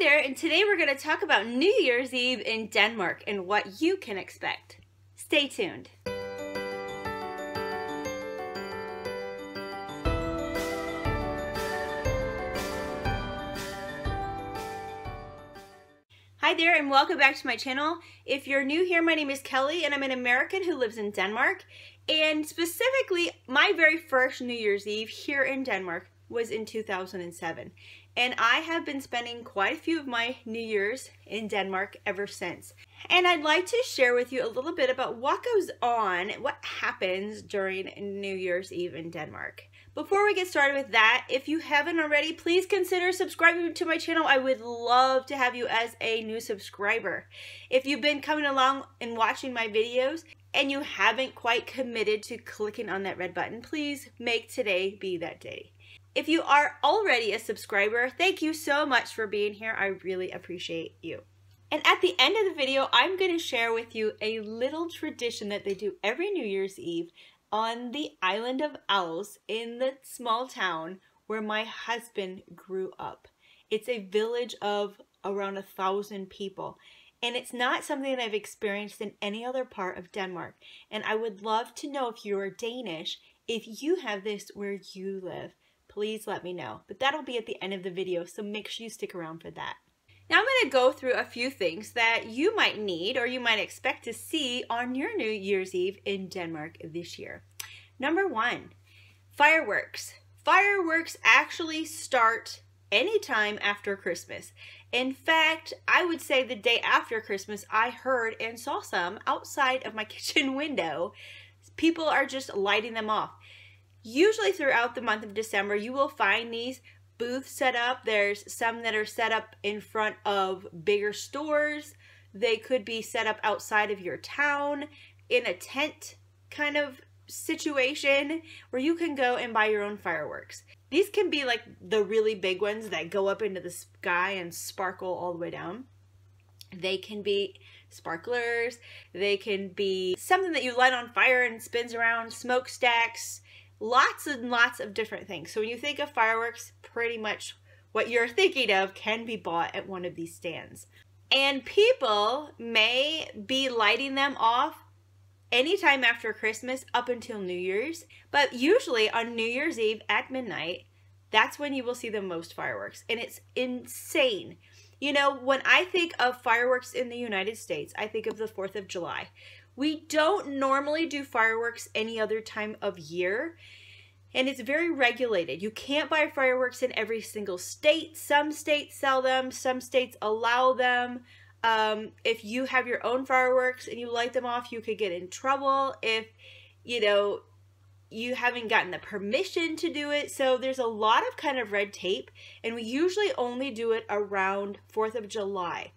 there, and today we're going to talk about New Year's Eve in Denmark and what you can expect. Stay tuned. Hi there and welcome back to my channel. If you're new here, my name is Kelly and I'm an American who lives in Denmark. And specifically, my very first New Year's Eve here in Denmark was in 2007. And I have been spending quite a few of my New Year's in Denmark ever since. And I'd like to share with you a little bit about what goes on, what happens during New Year's Eve in Denmark. Before we get started with that, if you haven't already, please consider subscribing to my channel. I would love to have you as a new subscriber. If you've been coming along and watching my videos and you haven't quite committed to clicking on that red button, please make today be that day. If you are already a subscriber, thank you so much for being here. I really appreciate you. And at the end of the video, I'm going to share with you a little tradition that they do every New Year's Eve on the island of Als in the small town where my husband grew up. It's a village of around a thousand people. And it's not something that I've experienced in any other part of Denmark. And I would love to know if you're Danish, if you have this where you live please let me know. But that'll be at the end of the video, so make sure you stick around for that. Now I'm going to go through a few things that you might need or you might expect to see on your New Year's Eve in Denmark this year. Number one, fireworks. Fireworks actually start anytime after Christmas. In fact, I would say the day after Christmas, I heard and saw some outside of my kitchen window. People are just lighting them off. Usually throughout the month of December, you will find these booths set up. There's some that are set up in front of bigger stores. They could be set up outside of your town in a tent kind of situation where you can go and buy your own fireworks. These can be like the really big ones that go up into the sky and sparkle all the way down. They can be sparklers. They can be something that you light on fire and spins around, smokestacks, lots and lots of different things. So when you think of fireworks, pretty much what you're thinking of can be bought at one of these stands. And people may be lighting them off anytime after Christmas up until New Year's, but usually on New Year's Eve at midnight, that's when you will see the most fireworks. And it's insane. You know, when I think of fireworks in the United States, I think of the 4th of July. We don't normally do fireworks any other time of year. And it's very regulated. You can't buy fireworks in every single state. Some states sell them, some states allow them. Um, if you have your own fireworks and you light them off, you could get in trouble if, you know, you haven't gotten the permission to do it. So there's a lot of kind of red tape, and we usually only do it around 4th of July.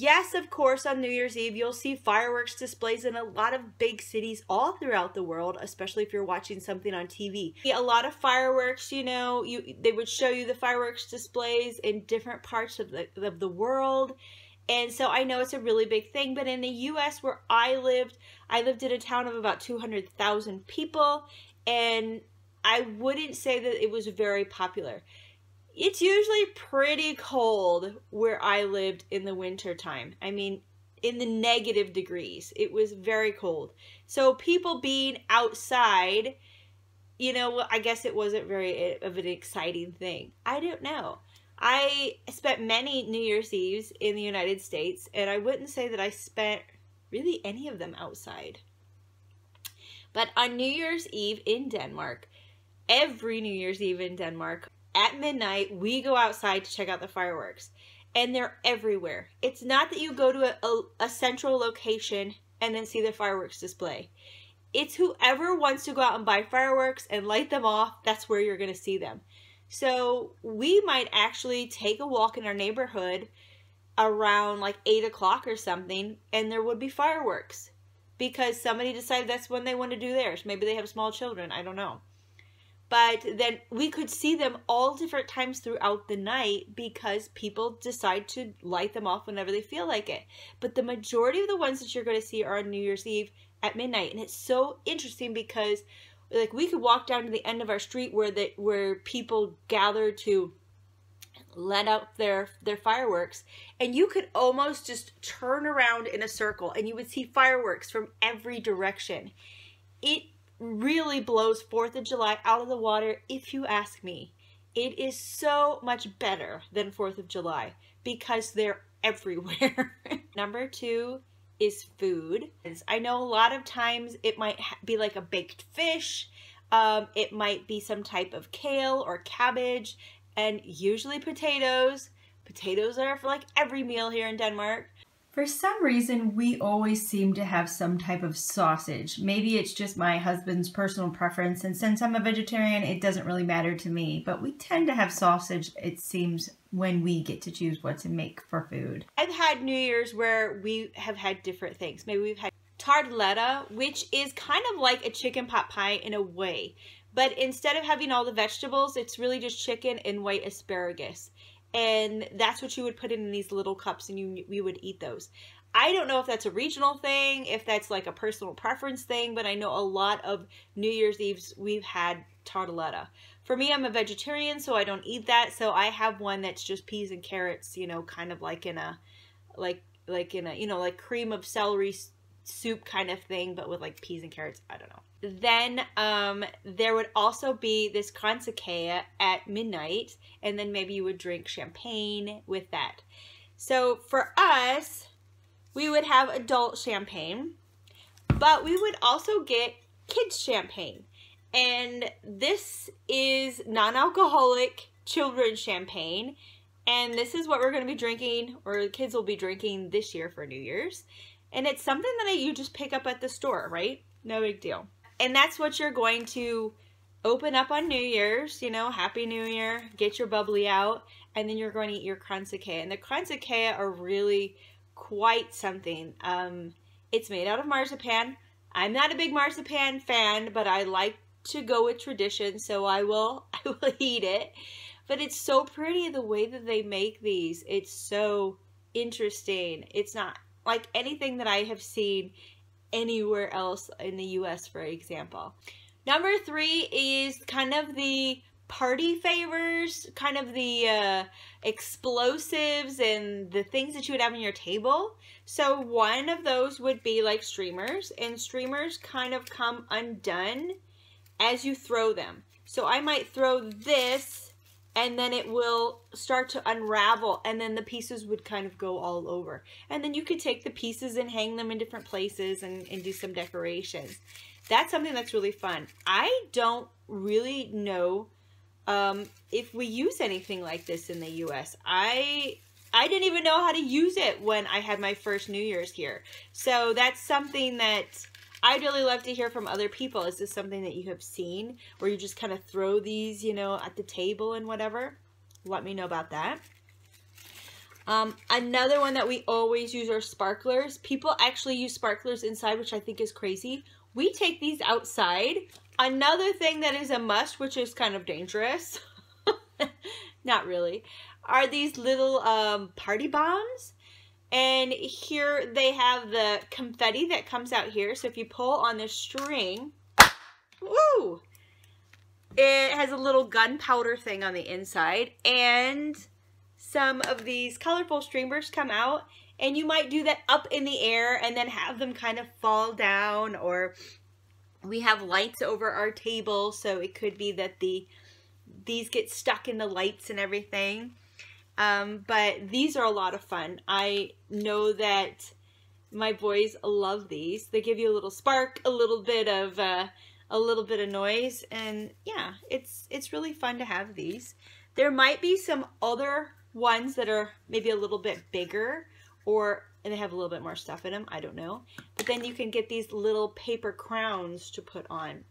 Yes, of course, on New Year's Eve, you'll see fireworks displays in a lot of big cities all throughout the world, especially if you're watching something on TV. A lot of fireworks, you know, you they would show you the fireworks displays in different parts of the, of the world. And so I know it's a really big thing, but in the US where I lived, I lived in a town of about 200,000 people, and I wouldn't say that it was very popular. It's usually pretty cold where I lived in the winter time. I mean, in the negative degrees. It was very cold. So people being outside, you know, I guess it wasn't very eh, of an exciting thing. I don't know. I spent many New Year's Eves in the United States, and I wouldn't say that I spent really any of them outside. But on New Year's Eve in Denmark, every New Year's Eve in Denmark, at midnight, we go outside to check out the fireworks. And they're everywhere. It's not that you go to a, a, a central location and then see the fireworks display. It's whoever wants to go out and buy fireworks and light them off, that's where you're going to see them. So we might actually take a walk in our neighborhood around like 8 o'clock or something, and there would be fireworks because somebody decided that's when they want to do theirs. Maybe they have small children, I don't know but then we could see them all different times throughout the night because people decide to light them off whenever they feel like it. But the majority of the ones that you're going to see are on New Year's Eve at midnight, and it's so interesting because like we could walk down to the end of our street where the where people gather to let out their their fireworks and you could almost just turn around in a circle and you would see fireworks from every direction it really blows fourth of july out of the water if you ask me it is so much better than fourth of july because they're everywhere number two is food i know a lot of times it might be like a baked fish um, it might be some type of kale or cabbage and usually potatoes. Potatoes are for like every meal here in Denmark. For some reason, we always seem to have some type of sausage. Maybe it's just my husband's personal preference, and since I'm a vegetarian, it doesn't really matter to me. But we tend to have sausage, it seems, when we get to choose what to make for food. I've had New Year's where we have had different things. Maybe we've had tarteletter, which is kind of like a chicken pot pie in a way. But instead of having all the vegetables, it's really just chicken and white asparagus. And that's what you would put in these little cups and you we would eat those. I don't know if that's a regional thing, if that's like a personal preference thing, but I know a lot of New Year's Eves we've had tarteletter. For me, I'm a vegetarian, so I don't eat that. So I have one that's just peas and carrots, you know, kind of like in a, like, like in a, you know, like cream of celery soup kind of thing, but with like peas and carrots. I don't know. Then um, there would also be this kransekage at midnight, and then maybe you would drink champagne with that. So for us, we would have adult champagne, but we would also get kids champagne. And this is non-alcoholic children's champagne. And this is what we're going to be drinking, or the kids will be drinking this year for New Year's. And it's something that you just pick up at the store, right? No big deal. And that's what you're going to open up on New Year's, you know, Happy New Year, get your bubbly out, and then you're going to eat your kransekage. And the kransekage are really quite something. Um, it's made out of marzipan. I'm not a big marzipan fan, but I like to go with tradition, so I will I will eat it. But it's so pretty the way that they make these. It's so interesting. It's not like anything that I have seen anywhere else in the US, for example. Number three is kind of the party favors, kind of the uh, explosives and the things that you would have on your table. So one of those would be like streamers, and streamers kind of come undone as you throw them. So I might throw this and then it will start to unravel and then the pieces would kind of go all over. And then you could take the pieces and hang them in different places and, and do some decorations. That's something that's really fun. I don't really know um, if we use anything like this in the U.S. I I didn't even know how to use it when I had my first New Year's here. So that's something that I'd really love to hear from other people. Is this something that you have seen where you just kind of throw these, you know, at the table and whatever? Let me know about that. Um, another one that we always use are sparklers. People actually use sparklers inside, which I think is crazy. We take these outside. Another thing that is a must, which is kind of dangerous, not really, are these little um, party bombs. And here they have the confetti that comes out here. So if you pull on this string, woo, it has a little gunpowder thing on the inside. And some of these colorful streamers come out. And you might do that up in the air and then have them kind of fall down. Or we have lights over our table. So it could be that the these get stuck in the lights and everything. Um, but these are a lot of fun. I know that my boys love these. They give you a little spark, a little bit of uh, a little bit of noise, and yeah, it's it's really fun to have these. There might be some other ones that are maybe a little bit bigger or and they have a little bit more stuff in them. I don't know. But then you can get these little paper crowns to put on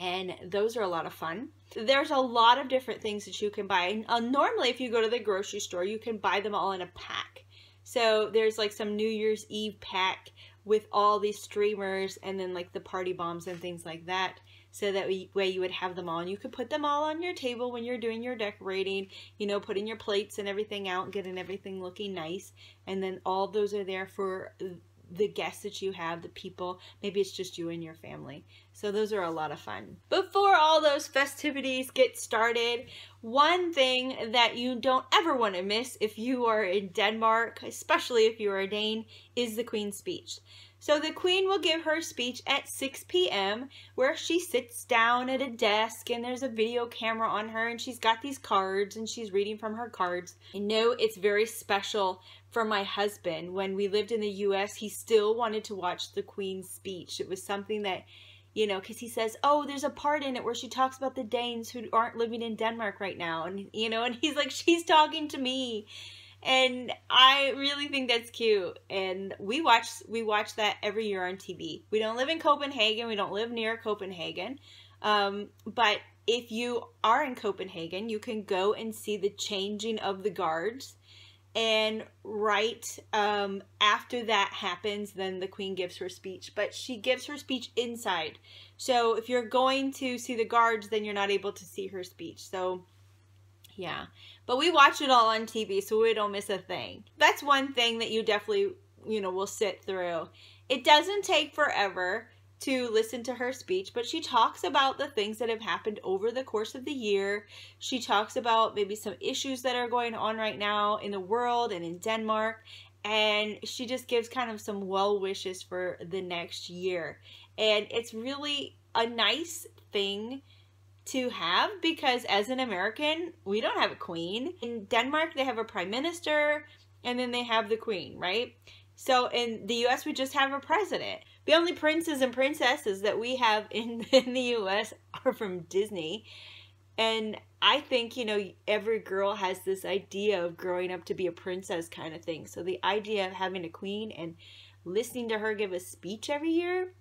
and those are a lot of fun. There's a lot of different things that you can buy. Uh, normally, if you go to the grocery store, you can buy them all in a pack. So there's like some New Year's Eve pack with all these streamers and then like the party bombs and things like that. So that way you would have them all. And you could put them all on your table when you're doing your decorating, you know, putting your plates and everything out, getting everything looking nice. And then all those are there for the guests that you have, the people. Maybe it's just you and your family. So those are a lot of fun. Before all those festivities get started, one thing that you don't ever want to miss if you are in Denmark, especially if you are a Dane, is the Queen's speech. So the Queen will give her speech at 6 p.m., where she sits down at a desk and there's a video camera on her and she's got these cards and she's reading from her cards. I know it's very special for my husband. When we lived in the U.S., he still wanted to watch the Queen's speech. It was something that you know, because he says, "Oh, there's a part in it where she talks about the Danes who aren't living in Denmark right now," and you know, and he's like, "She's talking to me," and I really think that's cute. And we watch we watch that every year on TV. We don't live in Copenhagen. We don't live near Copenhagen, um, but if you are in Copenhagen, you can go and see the changing of the guards and right um, after that happens then the queen gives her speech but she gives her speech inside. So if you're going to see the guards then you're not able to see her speech. So yeah. But we watch it all on tv so we don't miss a thing. That's one thing that you definitely you know will sit through. It doesn't take forever to listen to her speech, but she talks about the things that have happened over the course of the year. She talks about maybe some issues that are going on right now in the world and in Denmark. And she just gives kind of some well wishes for the next year. And it's really a nice thing to have because as an American, we don't have a queen. In Denmark, they have a prime minister and then they have the queen, right? So in the US, we just have a president. The only princes and princesses that we have in, in the US are from Disney. And I think, you know, every girl has this idea of growing up to be a princess kind of thing. So the idea of having a queen and listening to her give a speech every year,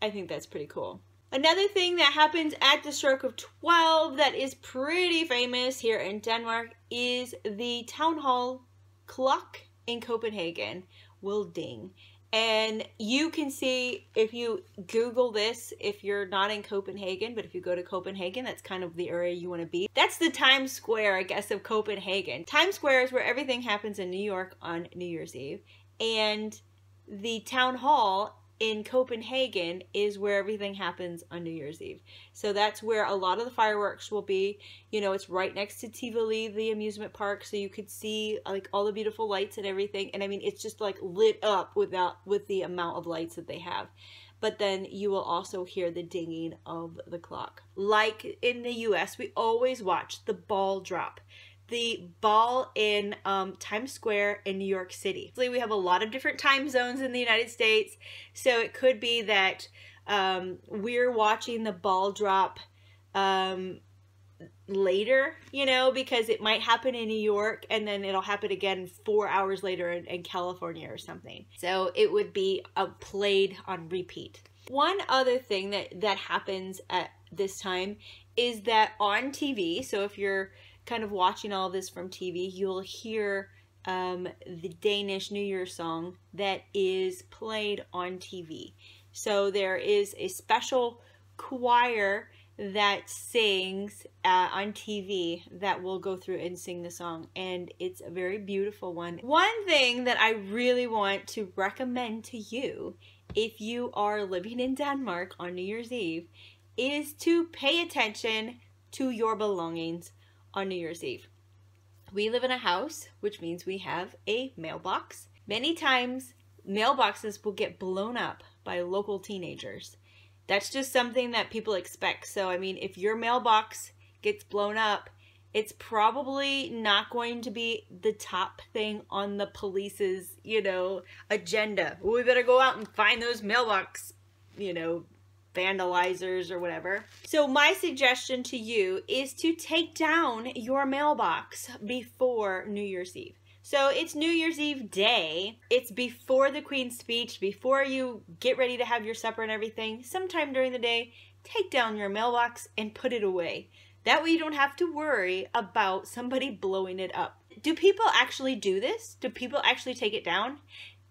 I think that's pretty cool. Another thing that happens at the stroke of 12 that is pretty famous here in Denmark is the town hall clock in Copenhagen will ding. And you can see if you Google this, if you're not in Copenhagen, but if you go to Copenhagen, that's kind of the area you want to be. That's the Times Square, I guess, of Copenhagen. Times Square is where everything happens in New York on New Year's Eve. And the town hall in Copenhagen is where everything happens on New Year's Eve. So that's where a lot of the fireworks will be. You know, it's right next to Tivoli, the amusement park, so you could see like all the beautiful lights and everything. And I mean, it's just like lit up without with the amount of lights that they have. But then you will also hear the dinging of the clock. Like in the US, we always watch the ball drop the ball in um, Times Square in New York City. We have a lot of different time zones in the United States, so it could be that um, we're watching the ball drop um, later, you know, because it might happen in New York and then it'll happen again four hours later in, in California or something. So it would be uh, played on repeat. One other thing that, that happens at this time is that on TV, so if you're kind of watching all this from TV, you'll hear um, the Danish New Year song that is played on TV. So there is a special choir that sings uh, on TV that will go through and sing the song, and it's a very beautiful one. One thing that I really want to recommend to you if you are living in Denmark on New Year's Eve is to pay attention to your belongings on New Year's Eve. We live in a house, which means we have a mailbox. Many times, mailboxes will get blown up by local teenagers. That's just something that people expect. So, I mean, if your mailbox gets blown up, it's probably not going to be the top thing on the police's, you know, agenda. We better go out and find those mailbox, you know, vandalizers or whatever. So my suggestion to you is to take down your mailbox before New Year's Eve. So it's New Year's Eve day. It's before the Queen's speech, before you get ready to have your supper and everything. Sometime during the day, take down your mailbox and put it away. That way you don't have to worry about somebody blowing it up. Do people actually do this? Do people actually take it down?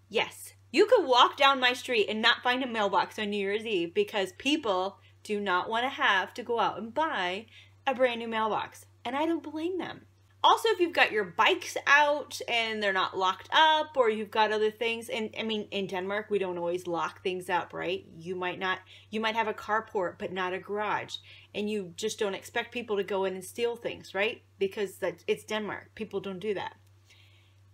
Yes. You could walk down my street and not find a mailbox on New Year's Eve because people do not want to have to go out and buy a brand new mailbox. And I don't blame them. Also, if you've got your bikes out and they're not locked up, or you've got other things, and I mean, in Denmark, we don't always lock things up, right? You might not, you might have a carport, but not a garage, and you just don't expect people to go in and steal things, right? Because that it's Denmark. People don't do that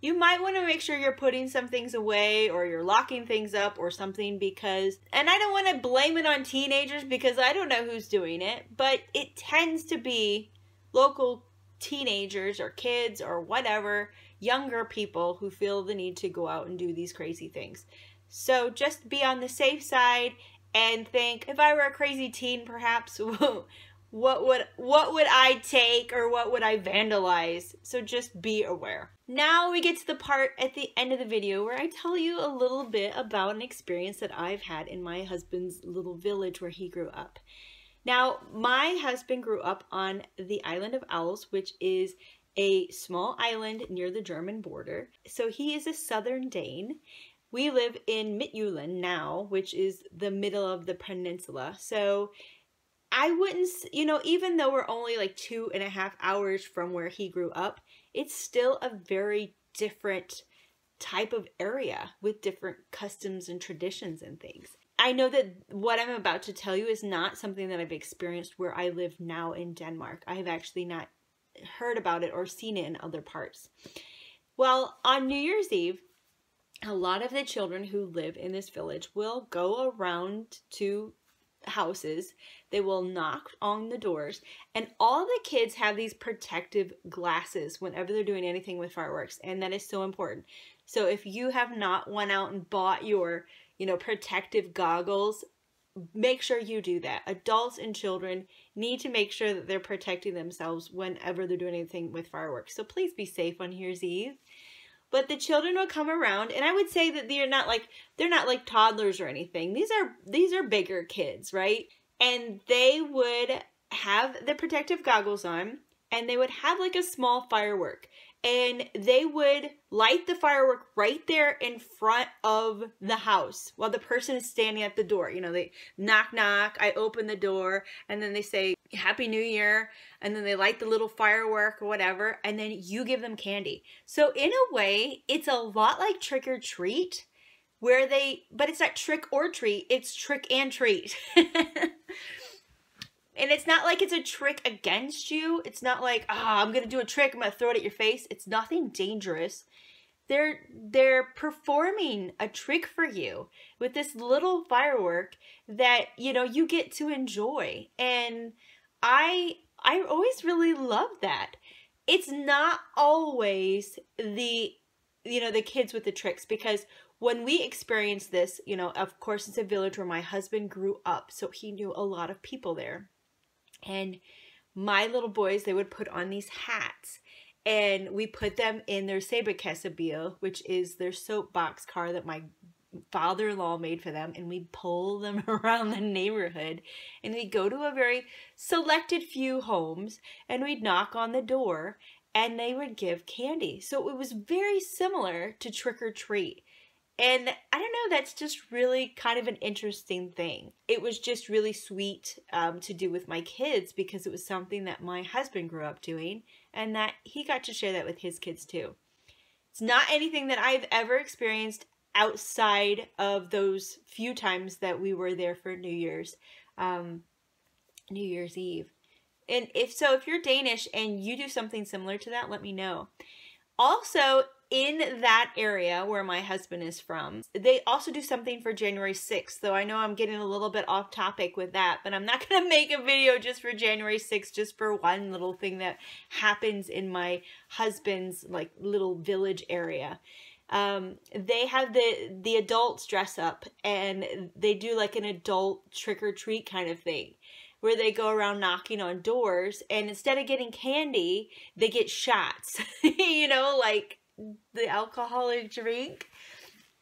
you might want to make sure you're putting some things away or you're locking things up or something because and I don't want to blame it on teenagers because I don't know who's doing it, but it tends to be local teenagers or kids or whatever, younger people who feel the need to go out and do these crazy things. So just be on the safe side and think if I were a crazy teen perhaps what would what would I take or what would I vandalize? So just be aware. Now we get to the part at the end of the video where I tell you a little bit about an experience that I've had in my husband's little village where he grew up. Now, my husband grew up on the island of Als, which is a small island near the German border. So he is a southern Dane. We live in Midtjylland now, which is the middle of the peninsula. So I wouldn't, you know, even though we're only like two and a half hours from where he grew up, it's still a very different type of area with different customs and traditions and things. I know that what I'm about to tell you is not something that I've experienced where I live now in Denmark. I have actually not heard about it or seen it in other parts. Well, on New Year's Eve, a lot of the children who live in this village will go around to houses. They will knock on the doors, and all the kids have these protective glasses whenever they're doing anything with fireworks, and that is so important. So if you have not went out and bought your, you know, protective goggles, make sure you do that. Adults and children need to make sure that they're protecting themselves whenever they're doing anything with fireworks. So please be safe on Year's Eve but the children will come around and i would say that they're not like they're not like toddlers or anything these are these are bigger kids right and they would have the protective goggles on and they would have like a small firework and they would light the firework right there in front of the house while the person is standing at the door. You know, they knock, knock, I open the door, and then they say, Happy New Year, and then they light the little firework or whatever, and then you give them candy. So, in a way, it's a lot like trick or treat, where they, but it's not trick or treat, it's trick and treat. And it's not like it's a trick against you. It's not like, ah, oh, I'm gonna do a trick, I'm gonna throw it at your face. It's nothing dangerous. They're they're performing a trick for you with this little firework that, you know, you get to enjoy. And I I always really love that. It's not always the you know, the kids with the tricks because when we experienced this, you know, of course, it's a village where my husband grew up, so he knew a lot of people there. And my little boys, they would put on these hats and we put them in their Sæbekassebil, which is their soapbox car that my father-in-law made for them and we pull them around the neighborhood and we go to a very selected few homes and we'd knock on the door and they would give candy. So it was very similar to trick or treat. And I don't know, that's just really kind of an interesting thing. It was just really sweet um, to do with my kids because it was something that my husband grew up doing and that he got to share that with his kids too. It's not anything that I've ever experienced outside of those few times that we were there for New Year's, um, New Year's Eve. And if so, if you're Danish and you do something similar to that, let me know. Also, in that area where my husband is from, they also do something for January 6th. Though I know I'm getting a little bit off topic with that, but I'm not going to make a video just for January 6th, just for one little thing that happens in my husband's like little village area. Um, they have the the adults dress up and they do like an adult trick or treat kind of thing where they go around knocking on doors and instead of getting candy, they get shots. you know, like the alcoholic drink.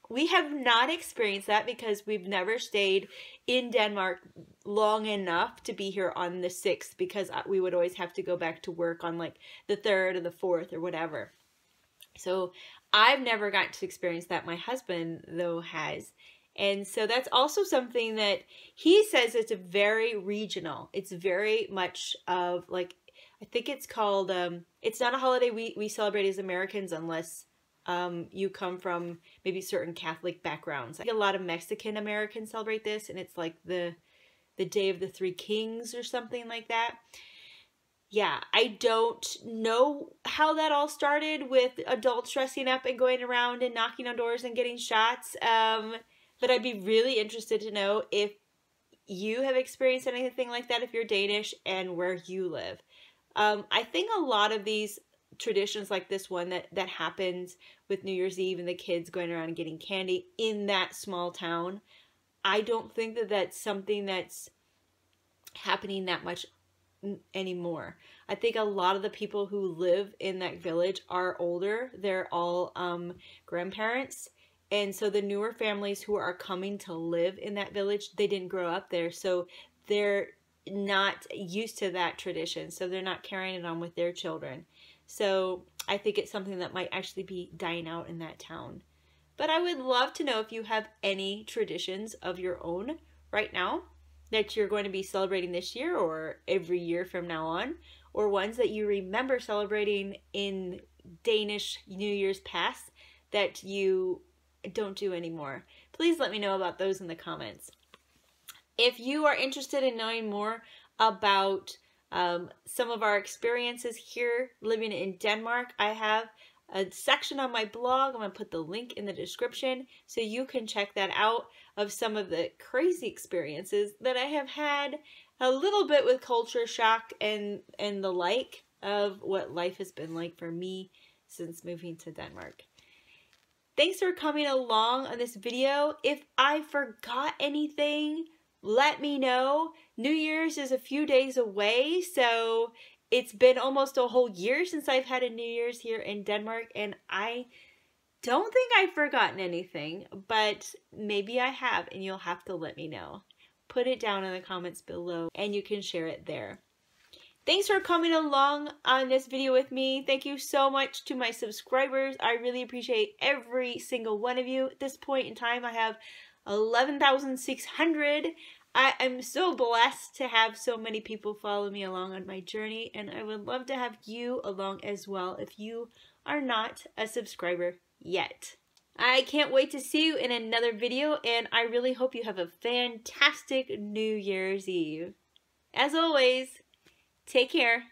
We have not experienced that because we've never stayed in Denmark long enough to be here on the 6th because we would always have to go back to work on like the 3rd or the 4th or whatever. So I've never gotten to experience that. My husband, though, has. And so that's also something that he says it's very regional. It's very much of like I think it's called. Um, it's not a holiday we we celebrate as Americans unless um, you come from maybe certain Catholic backgrounds. a lot of Mexican Americans celebrate this, and it's like the the Day of the Three Kings or something like that. Yeah, I don't know how that all started with adults dressing up and going around and knocking on doors and getting shots. Um, but I'd be really interested to know if you have experienced anything like that if you're Danish and where you live. Um, I think a lot of these traditions like this one that that happens with New Year's Eve and the kids going around and getting candy in that small town. I don't think that that's something that's happening that much anymore. I think a lot of the people who live in that village are older. They're all um, grandparents. And so the newer families who are coming to live in that village, they didn't grow up there. So they're not used to that tradition. So they're not carrying it on with their children. So I think it's something that might actually be dying out in that town. But I would love to know if you have any traditions of your own right now that you're going to be celebrating this year or every year from now on, or ones that you remember celebrating in Danish New Year's past that you don't do anymore. Please let me know about those in the comments. If you are interested in knowing more about um, some of our experiences here living in Denmark. I have a section on my blog. I'm going to put the link in the description so you can check that out of some of the crazy experiences that I have had a little bit with culture shock and and the like of what life has been like for me since moving to Denmark. Thanks for coming along on this video. If I forgot anything, let me know. New Year's is a few days away, so it's been almost a whole year since I've had a New Year's here in Denmark, and I don't think I've forgotten anything, but maybe I have, and you'll have to let me know. Put it down in the comments below, and you can share it there. Thanks for coming along on this video with me. Thank you so much to my subscribers. I really appreciate every single one of you. At this point in time, I have 11,600. I am so blessed to have so many people follow me along on my journey, and I would love to have you along as well if you are not a subscriber yet. I can't wait to see you in another video, and I really hope you have a fantastic New Year's Eve. As always, take care.